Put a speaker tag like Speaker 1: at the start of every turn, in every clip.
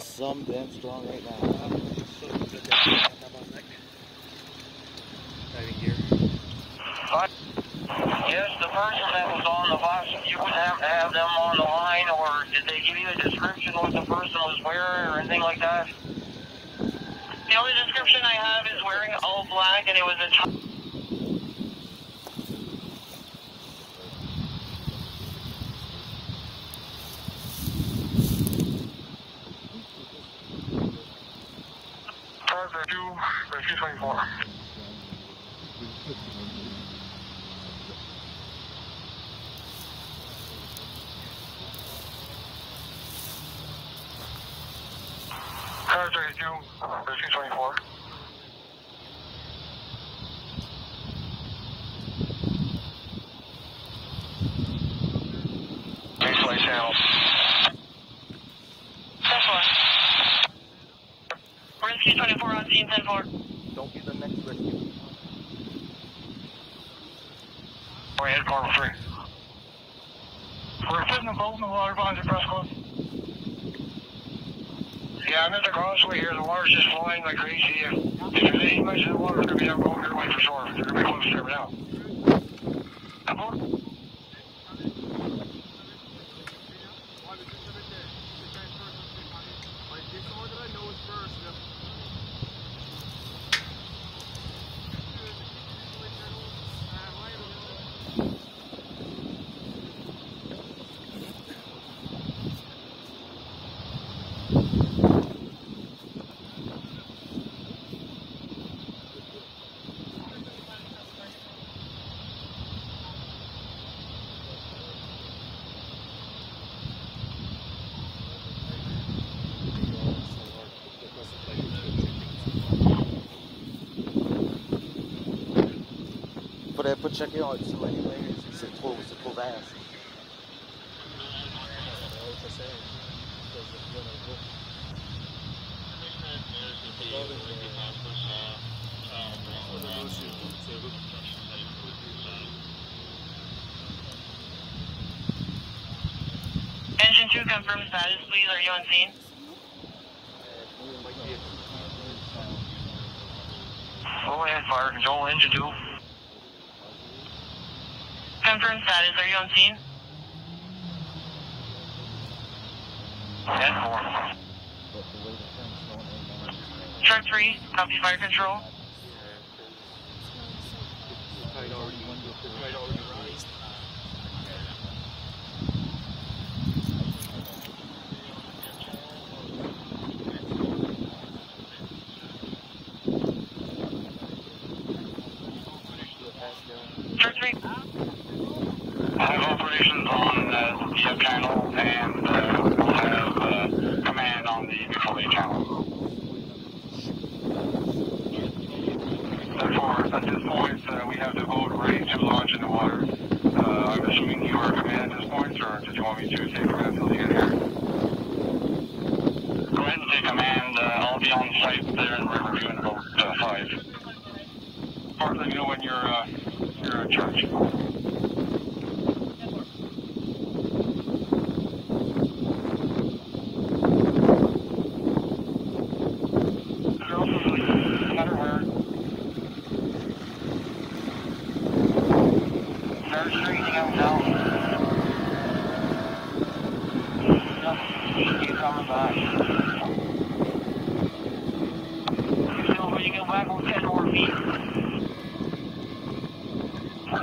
Speaker 1: some damn strong right now.
Speaker 2: Yes, the person that was on the bus, you would have to have them on the line, or did they give you a description what the person was wearing or anything like that? The only description I have is wearing all black, and it was a. 2, Rescue 24. Car 32, Rescue 24. Baseline channel. Rescue 24 on 10 4.
Speaker 1: Don't be the next rescue.
Speaker 2: We're head corner 3. We're putting the boat in the water behind the press club. Yeah, I'm at the causeway here. The water's just flowing like crazy. If there's any much of the water, it's going to be up going your way for sure. They're going to be close to it now. Come on.
Speaker 1: Faudrait pas checker en dessous anyway. C'est trop, c'est trop vaste.
Speaker 2: Engine 2 confirm status, please. Are you on scene? Go ahead, fire control, engine 2. Confirm status, are you on scene? Head 4. Truck 3, copy fire control.
Speaker 3: Tide already, tide already rise.
Speaker 2: Truck 3. I have operations on the up channel and uh, we'll have uh, command on the before channel. Therefore, at this point, uh, we have the boat ready to launch in the water. Uh, I'm assuming you are command at this point, or did you want me to take command until you get here? Go ahead and take command. Uh, I'll be on site there in Riverview in about uh, 5. Mark, let me know when you're, uh, you're in charge.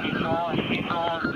Speaker 2: He's on. He's on.